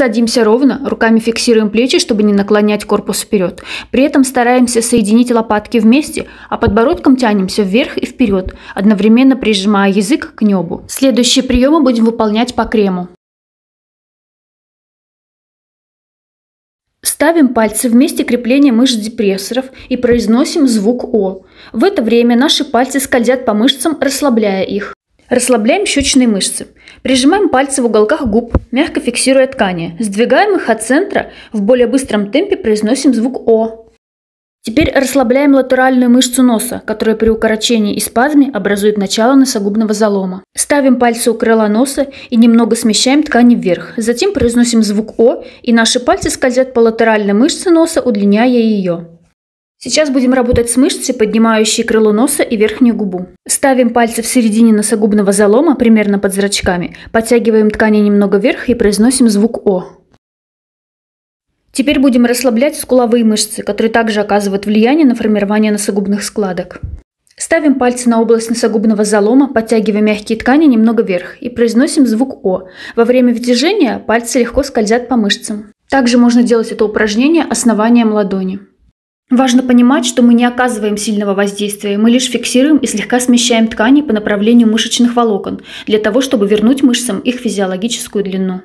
Садимся ровно, руками фиксируем плечи, чтобы не наклонять корпус вперед. При этом стараемся соединить лопатки вместе, а подбородком тянемся вверх и вперед, одновременно прижимая язык к небу. Следующие приемы будем выполнять по крему. Ставим пальцы в месте крепления мышц депрессоров и произносим звук О. В это время наши пальцы скользят по мышцам, расслабляя их. Расслабляем щечные мышцы. Прижимаем пальцы в уголках губ, мягко фиксируя ткани. Сдвигаем их от центра, в более быстром темпе произносим звук О. Теперь расслабляем латеральную мышцу носа, которая при укорочении и спазме образует начало носогубного залома. Ставим пальцы у крыла носа и немного смещаем ткани вверх. Затем произносим звук О, и наши пальцы скользят по латеральной мышце носа, удлиняя ее. Сейчас будем работать с мышцей, поднимающей крыло носа и верхнюю губу. Ставим пальцы в середине носогубного залома, примерно под зрачками, подтягиваем ткани немного вверх и произносим звук О. Теперь будем расслаблять скуловые мышцы, которые также оказывают влияние на формирование носогубных складок. Ставим пальцы на область носогубного залома, подтягивая мягкие ткани немного вверх и произносим звук О. Во время вытяжения пальцы легко скользят по мышцам. Также можно делать это упражнение основанием ладони. Важно понимать, что мы не оказываем сильного воздействия, мы лишь фиксируем и слегка смещаем ткани по направлению мышечных волокон, для того, чтобы вернуть мышцам их физиологическую длину.